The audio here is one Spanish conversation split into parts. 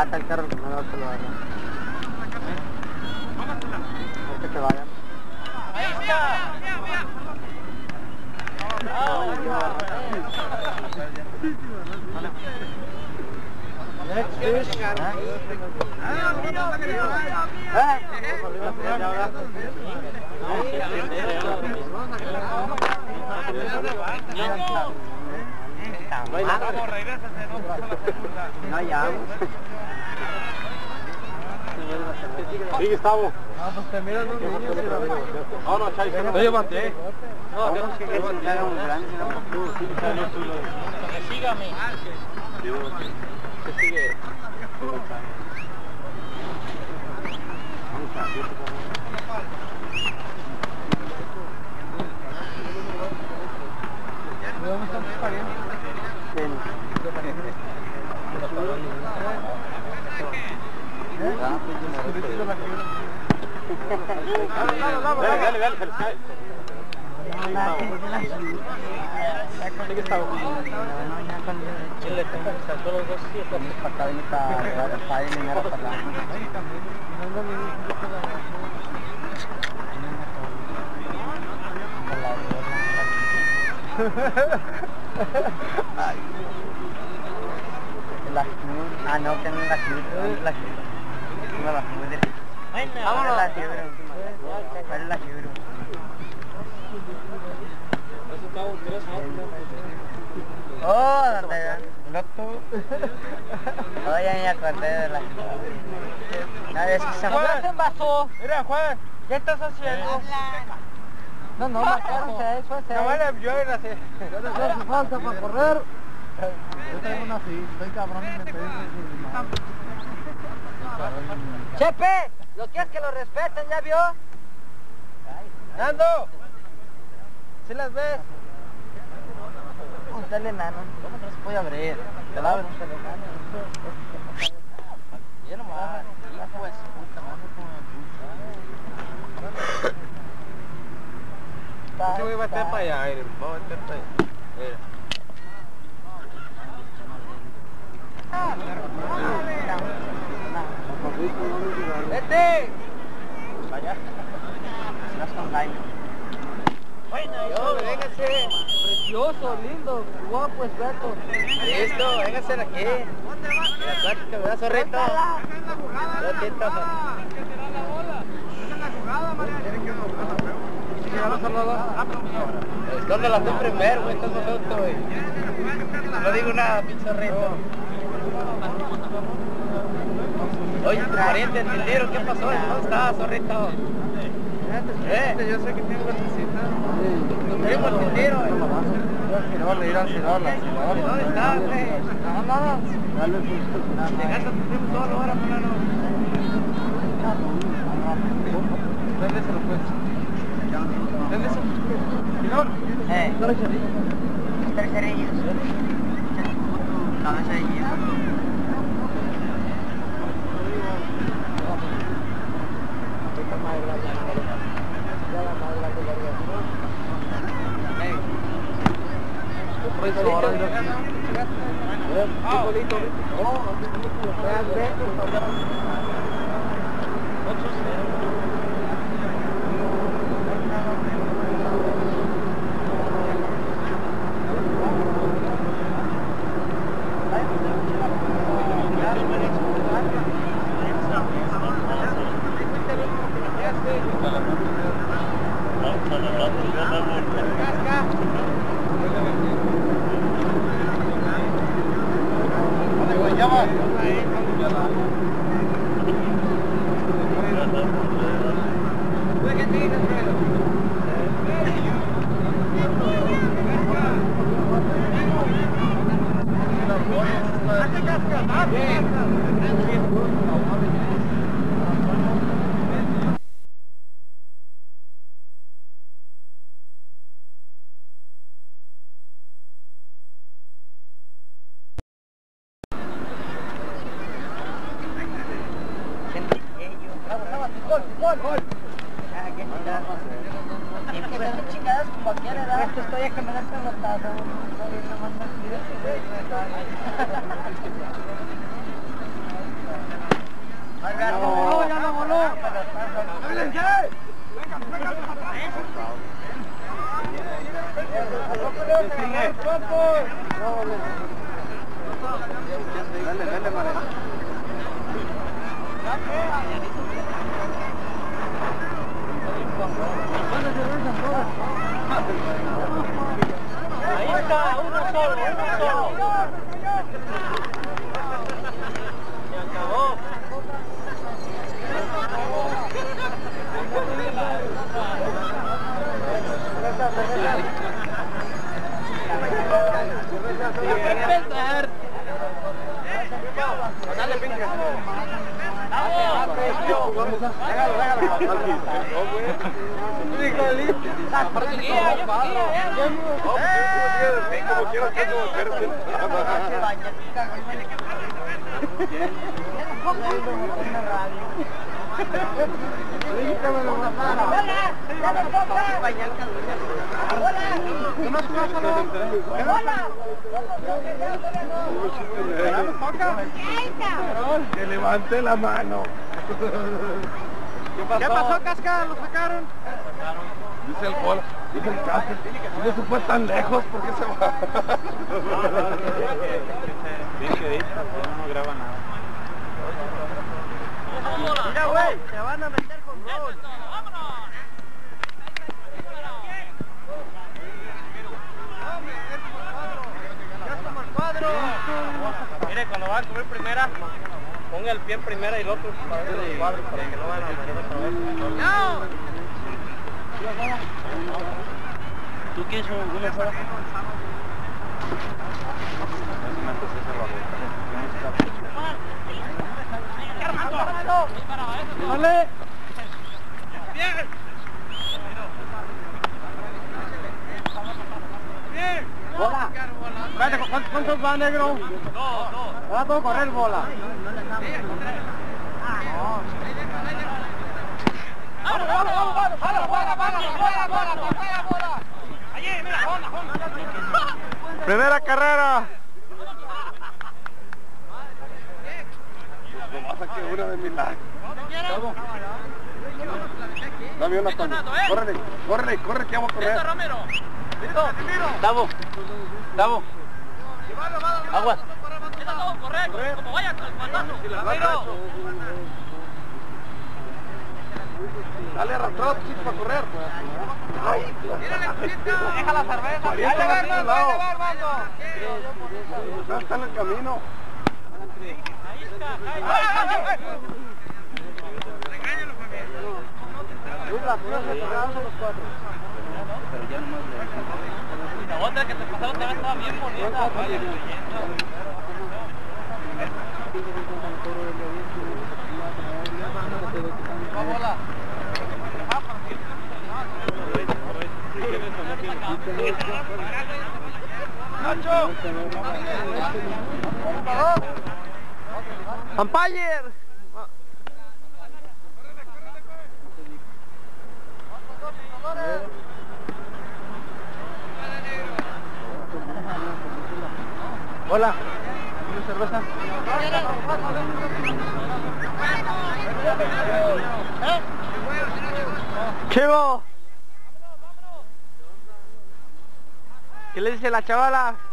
Hasta el carro que me vayan. No, ya. Sí, Gustavo. Ah, pues te miras los niños y la No, no, Chay, yo llevaste. No, tenemos que se haga un grande, Sígame. ¿Qué sigue? ¿Dónde están tus parientes? Los dos siete. Para acá viene para para el dinero para la... La no, no fiebre. No. Vámonos. La. ¿Cuál es la fiebre? Oh, ¿dónde? Loco. Oh, ya me acordé de la... No, se. Mira, Juan, ¿qué estás haciendo? No, no, marcaron, eso es. No vale, yo era así. Hace falta para correr. Yo tengo una así, estoy cabrón y me pedí Chepe, lo que es que lo respeten, ¿ya vio? ¡Nando! ¿Sí las ves? Un telenano. ¿Cómo no se puede abrir? Te la abro. Un. Ya. Hijo de puta a para allá, a para allá. Mira. ¡Vete! Vaya. No es con Jaime. Yo, véngase. Precioso, lindo, guapo, experto. Listo, véngase de aquí. Mira, plática, ¿verdad, zorrito? Yo, Tito. Escóndela tú primero, güey, estás tonto, güey. No digo nada, pinche zorrito. Oye, tu pariente, el ¿qué pasó? ¿Dónde está, zorrito? ¿Eh? Yo sé que tengo necesita. Tu primo el tildero, güey. No va a reír al ¿Dónde está, güey? No, nada. Llegaste a tu primo ahora, fulano. Véndeselo, pues. Véndeselo. Eh. Tres cerillos. Cabeza de hierro. Gracias. Gol, gol, gol. Ah, qué empezando chingadas como quiera edad. Esto estoy a que me dan pelotazo. No. Ya lo voló, lo voló. Dale, dale, Mare. Ahí está, uno solo, uno solo. Se acabó. Dale, pinche. Como que levante la mano. ¿Qué pasó, Casca? ¿Lo sacaron? Dice el gol, dice el no se fue tan lejos, ¿por qué se va? Bien que edita, no graba nada. Te van a meter con gol. Mire, cuando van a subir primera, ponga el pie en primera y el otro para ver los cuadros, para que no van a meter otra vez. ¿Tú quieres una fuera? Dale. Bola. Espérate, ¿cuántos, cuántos va, negro? Dos, dos. Va a todo correr bola. Primera carrera. Saqué una de milagro. Dame una, Tony. Córrele, córrele, corre que vamos a correr. Davo, Davo. Aguas. Como vaya, Ramiro. Dale arrastrado, chico, para correr. Ay, Deja la cerveza. Ahí está, ahí está, en el camino. La otra que te pasaron también estaba bien bonita. Vaya, bola. ¡Umpire! Hola, ¿una cerveza? Chivo. ¿Qué le dice la chavala? Ponga nomás uno, le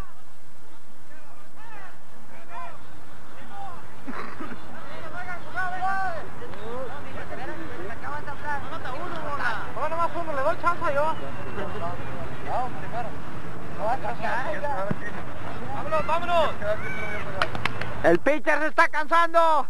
doy chance yo. Vámonos. El pitcher se está cansando.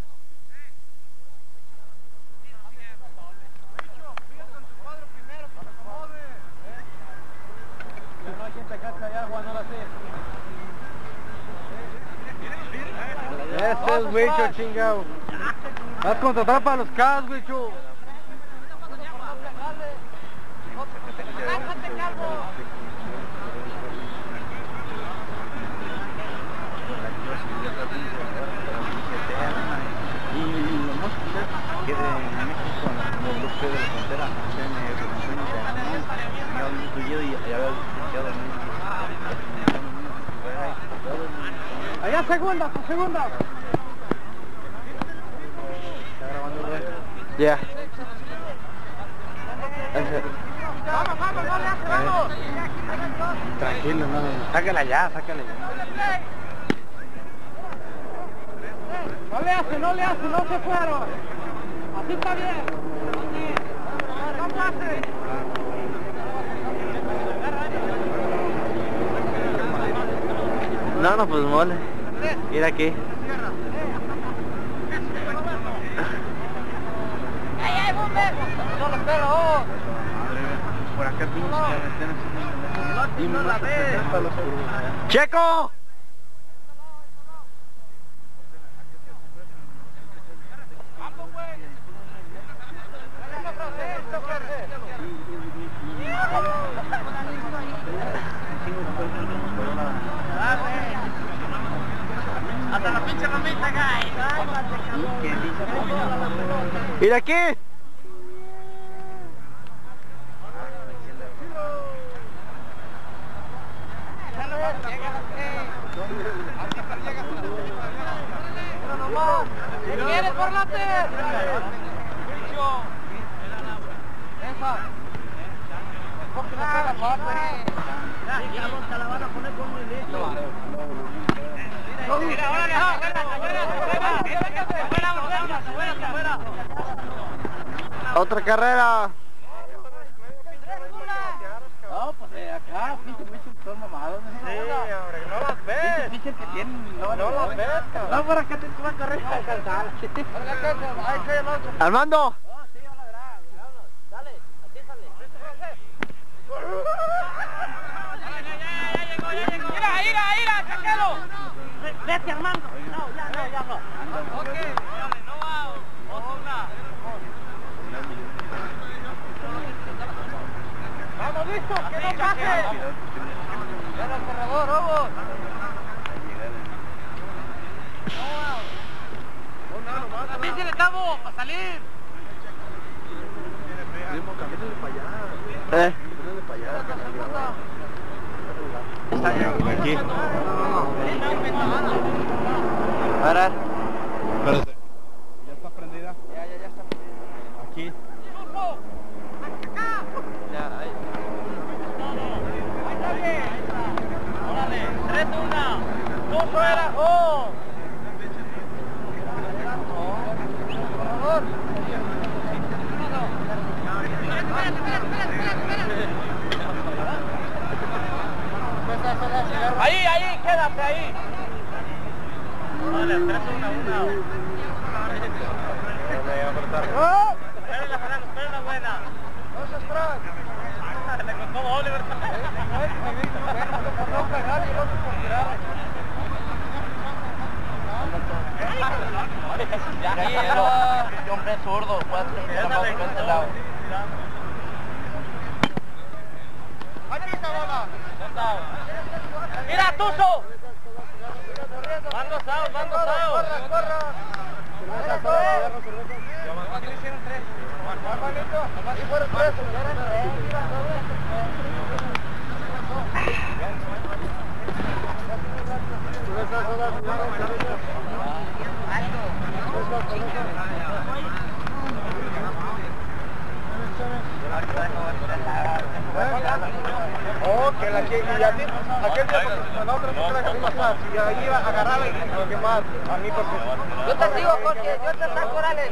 Wicho. Y lo más curioso es que de México, en el bloque de la frontera, se me reconoció y Allá segunda, segunda. Ya. Vamos, vamos, no le hace, vamos. Tranquilo, no, no. Sácala ya, sácala ya. No le hace, no le hace, no se fueron. Así está bien. No pase. No, no, pues mole. Mira aquí. No lo espero. Por acá pinche carretera. No, Y no la más ves. hasta los curvas. ¡Checo! Hasta la pinche ramita, guys. Mira aquí. ¿Quieres, Borlate? Otra carrera. No, pues de acá, pinche pinche son mamados. Sí, hombre, no las ves. Pinche que tienen, no, las ves. No, por acá te vas a correr. Armando. Mira, mira, mira. Vete, Armando. No, ya, no, ya no. Ok, dale, no va. Otra. Vamos, listo, que no pase. Ven al corredor, vamos. También se le estamos para salir. Eh. Aquí. Para. Espérate. ¿Ya está prendida? Ya, ya, ya está. Aquí. Ya, ahí. Órale, tres, una. Tú fuera, oh. Por favor. Ahí, ahí, quédate ahí. Vale, tres, una, una. ¡Oh! Espérala, Fernando, espérala buena. Crack. Le contó hombre es zurdo, por. ¡Mira, Tuzo! Van gozados, van gozados. Oh, que la que y a ti, aquel día porque la otra no traje más, y ahí iba a agarrar lo que más, a mí porque... Yo te sigo, Jorge, yo te saco, órale.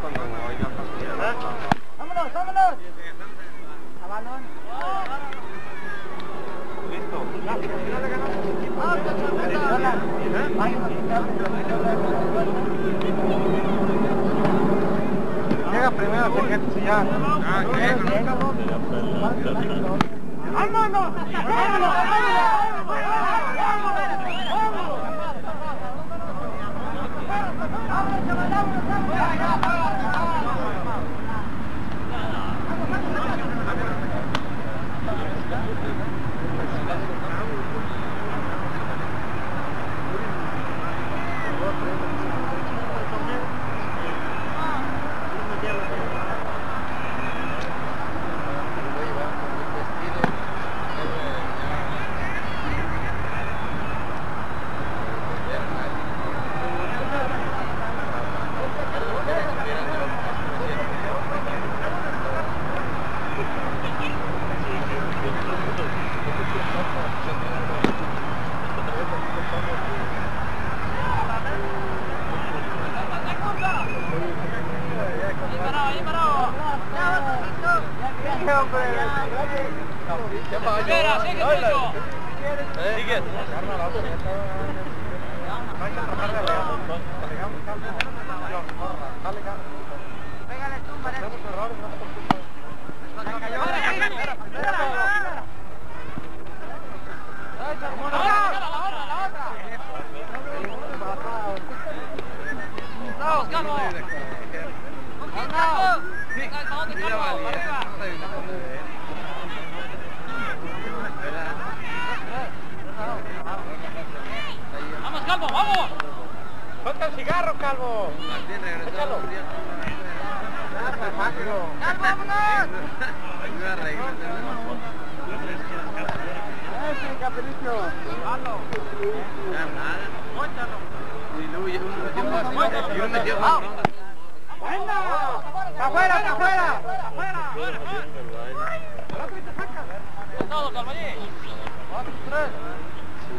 cuando. Vámonos, vámonos. A balón. Llega primero, gente, ya. ¡Vámonos! ¡Vámonos! Vamos, Carlos. Carlos. Venga, el balón de Carlos, para arriba. Vamos, Calvo, vamos. Suelta el cigarro, Calvo. Martín regresó. Échalo. Calvo, vámonos. Ya nada. Y ya uno metió más. Rondas. ¡Afuera, afuera! Todo.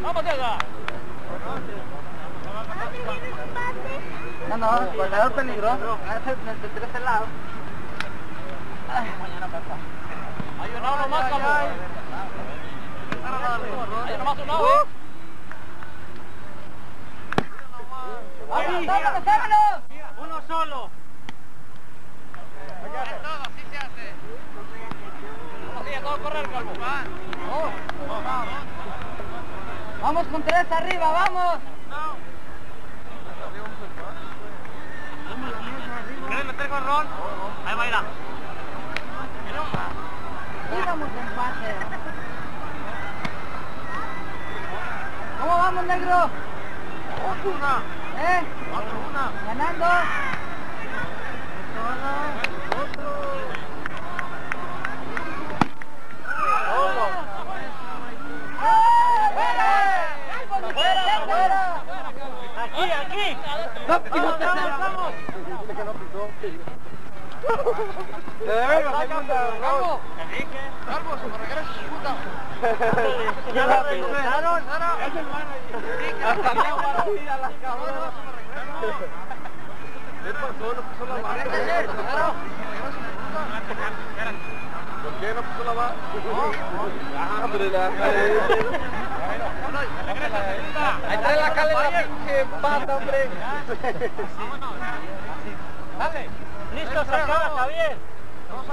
Vamos, Diego. No, no, goleador peligroso. De este lado. Hay un uno más, Calvo. Hay un lado, eh. ¡Vámonos, vámonos, vámonos! Uno solo. Vamos, sí, a todo correr, Calvo. Vamos con tres arriba, vamos. ¿Quieres meter con Ron? Ahí va a ir a. Íbamos empate. ¿Cómo vamos, negro? ¿Eh? Ganando. Aquí, aquí. Vamos, vamos. Te debemos segunda, vamos. Enrique. Calvo, se me regresa su puta. Ya la regresaron. Es el Hasta la guardia, las cabronas. ¿Qué pasó? ¿No puso la barra? ¿Por qué no puso la barra? Ah, hombre, la... Ahí está la la pinche pata, hombre. Dale. Listo, se acaba, bien. Vamos,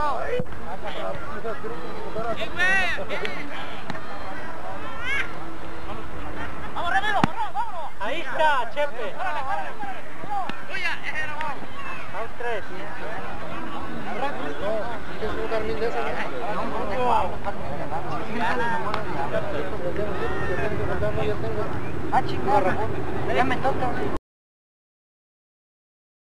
vamos, vámonos. Ahí está, Chepe. Tuya, vos. Son tres. Ah, chingada. Ya me toca.